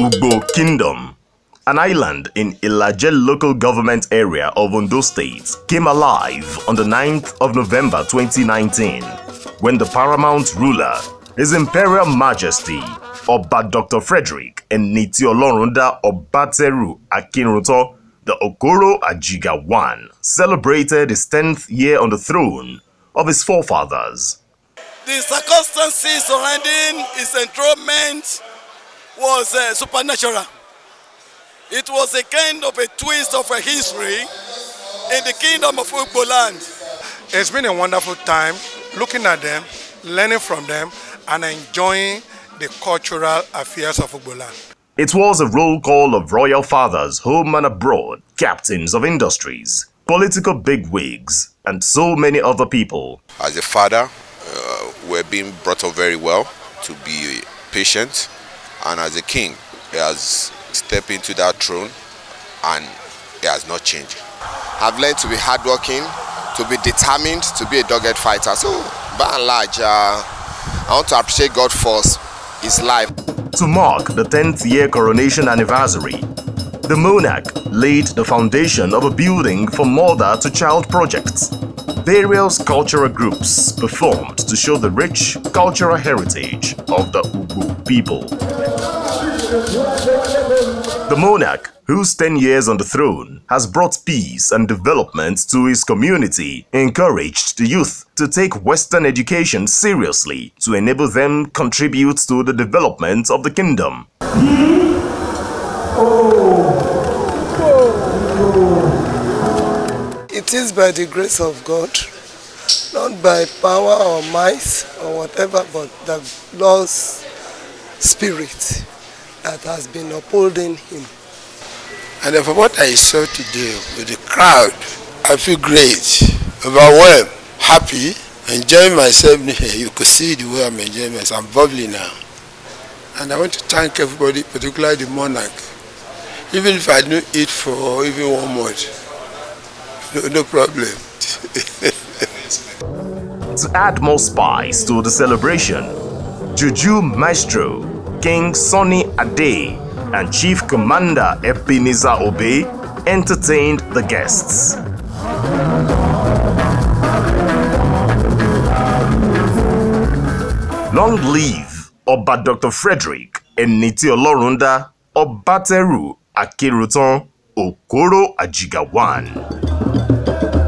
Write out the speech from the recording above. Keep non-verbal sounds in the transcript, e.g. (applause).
Ugbo Kingdom, an island in Ilaje local government area of Ondo State, came alive on the 9th of November 2019 when the paramount ruler, His Imperial Majesty, Oba Dr. Frederick Eniti Olorunda Obateru Akinruntan, the Okoro Ajiga I, celebrated his 10th year on the throne of his forefathers. The circumstances surrounding his enthronement was uh, supernatural. It was a kind of a twist of a history in the kingdom of Ugbo land. It's been a wonderful time looking at them, learning from them, and enjoying the cultural affairs of Ugbo land. It was a roll call of royal fathers home and abroad, captains of industries, political bigwigs, and so many other people. As a father, uh, we're being brought up very well to be patient, and as a king, he has stepped into that throne and he has not changed. I've learned to be hardworking, to be determined, to be a dogged fighter. So, by and large, uh, I want to appreciate God for his life. To mark the 10th year coronation anniversary, the monarch laid the foundation of a building for mother to child projects. Various cultural groups performed to show the rich cultural heritage of the Ugbo people. The monarch, whose 10 years on the throne has brought peace and development to his community, encouraged the youth to take Western education seriously to enable them contribute to the development of the kingdom. Oh, oh, oh, It is by the grace of God, not by power or might or whatever, but the Lord's spirit that has been upholding him. And for what I saw today with the crowd, I feel great, overwhelmed, happy, enjoying myself here. You could see the way I'm enjoying myself. I'm bubbly now. And I want to thank everybody, particularly the monarch. Even if I don't eat for even one month, no, (laughs) no problem. (laughs) to add more spice to the celebration, Juju Maestro, King Sonny Ade, and Chief Commander Ebenezer Obey entertained the guests. Long live Oba Dr. Frederick Eniti Olorunda Obateru Akerutan Okoro Ajigawan. Música